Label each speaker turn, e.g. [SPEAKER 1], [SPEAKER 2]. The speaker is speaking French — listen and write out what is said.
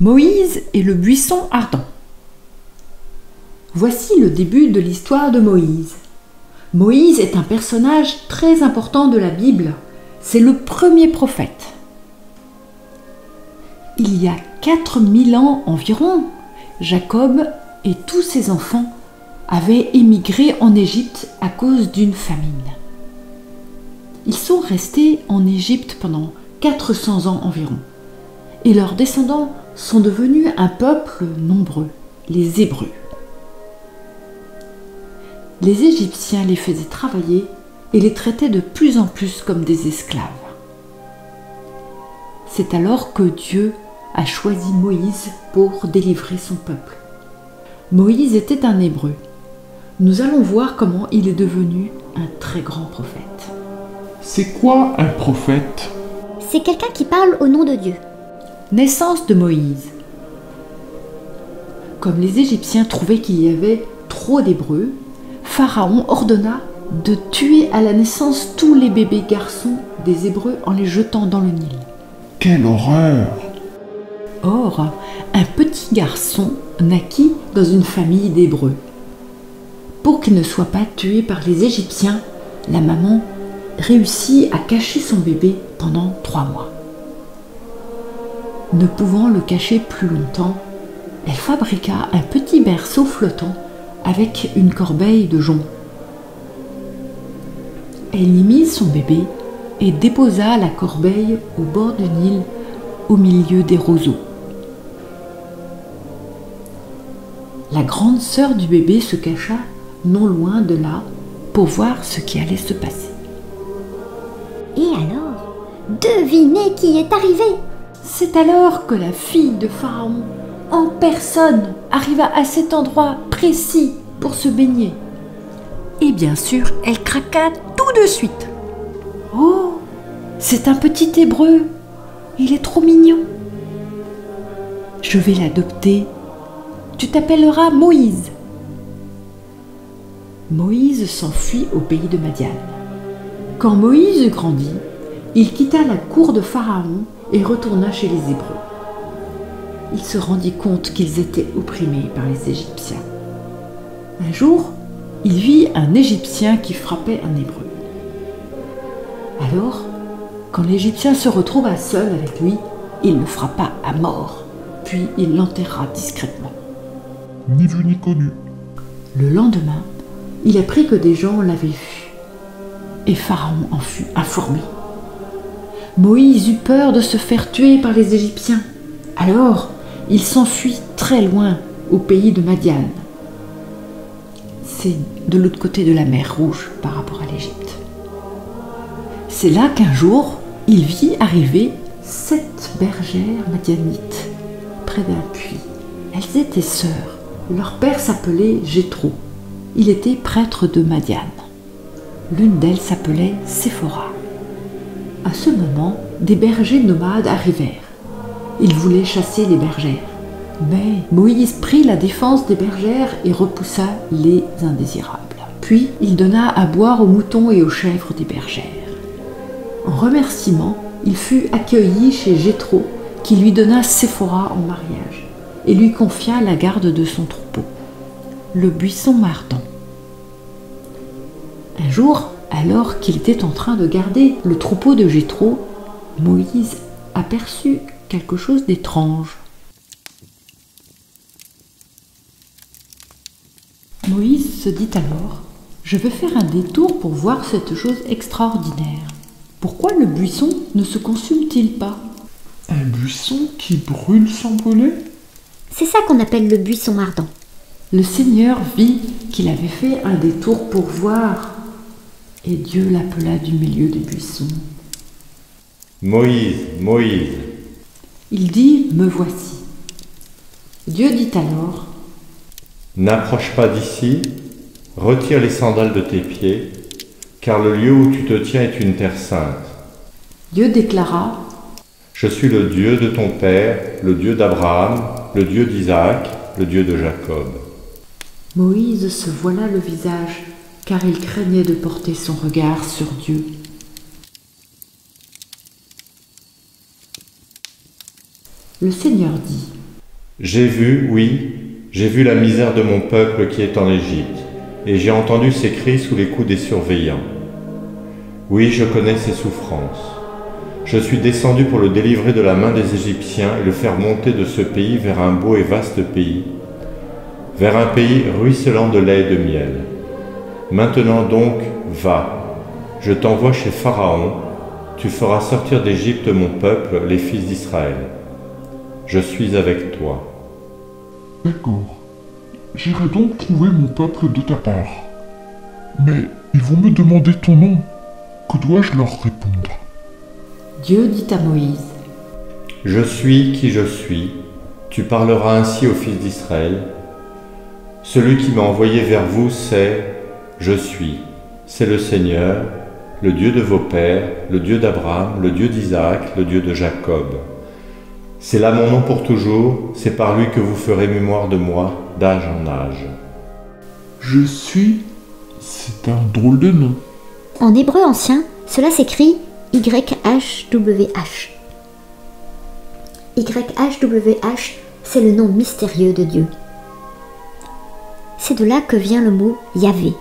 [SPEAKER 1] Moïse et le buisson ardent. Voici le début de l'histoire de Moïse. Moïse est un personnage très important de la Bible. C'est le premier prophète. Il y a 4000 ans environ, Jacob et tous ses enfants avaient émigré en Égypte à cause d'une famine. Ils sont restés en Égypte pendant 400 ans environ. Et leurs descendants sont devenus un peuple nombreux, les Hébreux. Les Égyptiens les faisaient travailler et les traitaient de plus en plus comme des esclaves. C'est alors que Dieu a choisi Moïse pour délivrer son peuple. Moïse était un Hébreu. Nous allons voir comment il est devenu un très grand prophète.
[SPEAKER 2] C'est quoi un prophète?
[SPEAKER 3] C'est quelqu'un qui parle au nom de Dieu.
[SPEAKER 1] Naissance de Moïse. Comme les Égyptiens trouvaient qu'il y avait trop d'Hébreux, Pharaon ordonna de tuer à la naissance tous les bébés garçons des Hébreux en les jetant dans le Nil.
[SPEAKER 2] Quelle horreur
[SPEAKER 1] Or, un petit garçon naquit dans une famille d'Hébreux. Pour qu'il ne soit pas tué par les Égyptiens, la maman réussit à cacher son bébé pendant trois mois. Ne pouvant le cacher plus longtemps, elle fabriqua un petit berceau flottant avec une corbeille de jonc. Elle y mit son bébé et déposa la corbeille au bord du Nil au milieu des roseaux. La grande sœur du bébé se cacha non loin de là pour voir ce qui allait se passer.
[SPEAKER 3] Et alors, devinez qui est arrivé?
[SPEAKER 1] C'est alors que la fille de Pharaon, en personne, arriva à cet endroit précis pour se baigner. Et bien sûr, elle craqua tout de suite. Oh, c'est un petit hébreu. Il est trop mignon. Je vais l'adopter. Tu t'appelleras Moïse. Moïse s'enfuit au pays de Madian. Quand Moïse grandit, il quitta la cour de Pharaon et retourna chez les Hébreux. Il se rendit compte qu'ils étaient opprimés par les Égyptiens. Un jour, il vit un Égyptien qui frappait un Hébreu. Alors, quand l'Égyptien se retrouva seul avec lui, il le frappa à mort, puis il l'enterra discrètement.
[SPEAKER 2] Ni vu ni connu.
[SPEAKER 1] Le lendemain, il apprit que des gens l'avaient vu, et Pharaon en fut informé. Moïse eut peur de se faire tuer par les Égyptiens. Alors, il s'enfuit très loin au pays de Madian. C'est de l'autre côté de la mer Rouge par rapport à l'Égypte. C'est là qu'un jour, il vit arriver sept bergères madianites près d'un puits. Elles étaient sœurs. Leur père s'appelait Jéthro. Il était prêtre de Madian. L'une d'elles s'appelait Séphora. À ce moment, des bergers nomades arrivèrent. Ils voulaient chasser les bergères. Mais Moïse prit la défense des bergères et repoussa les indésirables. Puis il donna à boire aux moutons et aux chèvres des bergères. En remerciement, il fut accueilli chez Jéthro, qui lui donna Séphora en mariage et lui confia la garde de son troupeau, le buisson ardent. Un jour, alors qu'il était en train de garder le troupeau de Jéthro, Moïse aperçut quelque chose d'étrange. Moïse se dit alors Je veux faire un détour pour voir cette chose extraordinaire. Pourquoi le buisson ne se consume-t-il pas?
[SPEAKER 2] Un buisson qui brûle sans brûler
[SPEAKER 3] C'est ça qu'on appelle le buisson ardent.
[SPEAKER 1] Le Seigneur vit qu'il avait fait un détour pour voir, et Dieu l'appela du milieu des buissons.
[SPEAKER 4] Moïse, Moïse,
[SPEAKER 1] Il dit Me voici. Dieu dit alors
[SPEAKER 4] n'approche pas d'ici, retire les sandales de tes pieds, car le lieu où tu te tiens est une terre sainte.
[SPEAKER 1] Dieu déclara
[SPEAKER 4] Je suis le Dieu de ton père, le Dieu d'Abraham, le Dieu d'Isaac, le Dieu de Jacob.
[SPEAKER 1] Moïse se voila le visage, car il craignait de porter son regard sur Dieu. Le Seigneur dit
[SPEAKER 4] J'ai vu, oui, j'ai vu la misère de mon peuple qui est en Égypte, et j'ai entendu ses cris sous les coups des surveillants. Oui, je connais ses souffrances. Je suis descendu pour le délivrer de la main des Égyptiens et le faire monter de ce pays vers un beau et vaste pays, vers un pays ruisselant de lait et de miel. Maintenant donc, va, je t'envoie chez Pharaon, tu feras sortir d'Égypte mon peuple, les fils d'Israël. Je suis avec toi.
[SPEAKER 2] D'accord. J'irai donc trouver mon peuple de ta part. Mais ils vont me demander ton nom. Que dois-je leur répondre?
[SPEAKER 1] Dieu dit à Moïse,
[SPEAKER 4] Je suis qui je suis, tu parleras ainsi aux fils d'Israël. Celui qui m'a envoyé vers vous, c'est Je suis, c'est le Seigneur, le Dieu de vos pères, le Dieu d'Abraham, le Dieu d'Isaac, le Dieu de Jacob. C'est là mon nom pour toujours, c'est par lui que vous ferez mémoire de moi d'âge en âge.
[SPEAKER 2] Je suis. C'est un drôle de nom.
[SPEAKER 3] En hébreu ancien, cela s'écrit YHWH. YHWH, c'est le nom mystérieux de Dieu. C'est de là que vient le mot Yahvé,